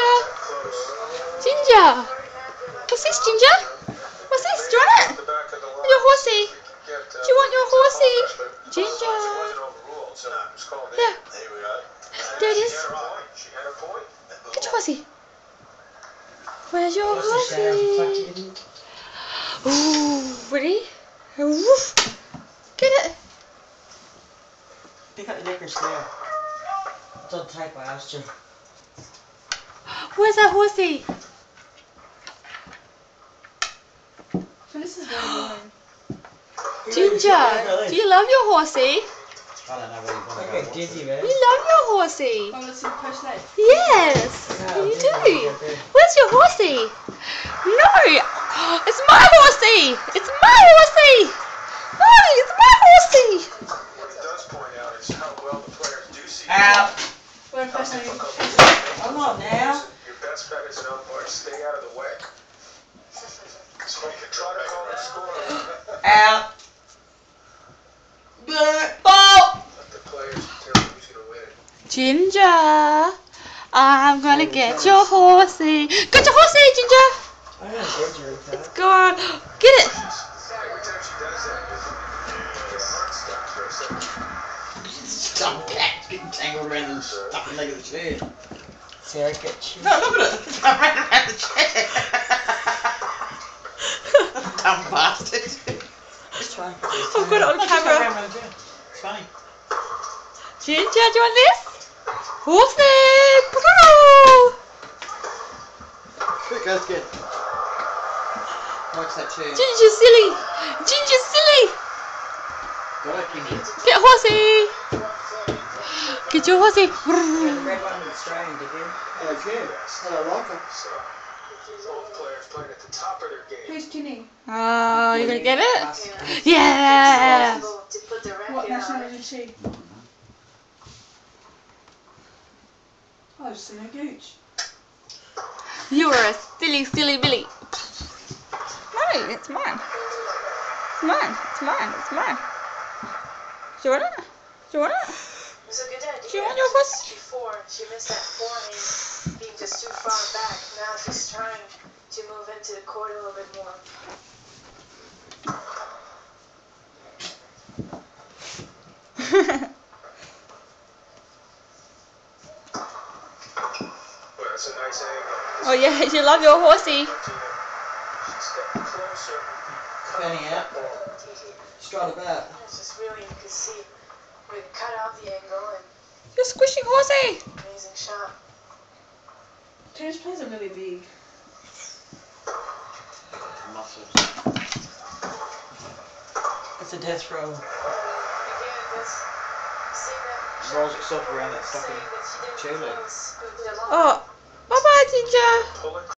Ginger? Ginger? What's this, Ginger? What's this? Do you want it? Your horsey. Do you want your horsey? Ginger. There. There it is. Get your horsey. Where's your What's the sound? horsey? Ooh, ready? Woof. Get it. Pick up the dickers there. Don't take my ass, Jim. Where's that horsey? So this is very. Ginger, do you love your horsey? I don't know where you want to go. get dizzy, man. You love your horsey. Oh, let's see the push leg. Yes, Yeah, you dizzy, do. yeah, yeah. Where's your horsey? No, it's my horsey. It's my horsey. No, it's my horsey. What it does point out is how well the players do see Out. Well, push. I'm not now. Ginger, I'm gonna get your horsey. Get your horsey, Ginger. I got a injury, It's gone. Get it. Every time she does that, your heart stops for a second. Some cat getting tangled around and stuck the leg of the chair. See, I get you. No, look at it. It's around around the chair. Dumb bastard. It's fine. I've got it on No, just go camera. around around the chair. It's funny. Ginger, do you want this? Horsey. Woo! Quick, let's get. Likes that chair. Ginger silly. Ginger silly. Got it, Kingy. Get horsey. Get your horsey. Yeah, the red one was Australian, did you? Oh, it's good. I like it. So, both players playing at the top of their game. Who's Kinney? Oh, you gonna get it? Us. Yeah. What nationality is she? Oh, just a gooch. You are a silly, silly Billy. No, it's mine. It's mine. It's mine. It's mine. Do you want it? Do you want it? It's good idea. Do you want your horse? Before she missed that forehand, being just too far back. Now she's trying to move into the court a little bit more. Well, that's a nice angle. Oh yeah, you love your horsey. She stepped closer. Fanny out. Straight about. It's just really, you can see, we cut out the angle and You're squishing horsey. amazing shot. Tennis players are really big. Muscles. It's a death row. And again, this, see that Rolls itself around that saying fucking that chair leg. close with the long Oh, bye bye, Ginger. Pull it